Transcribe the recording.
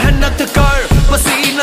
मेहनत कर पसीना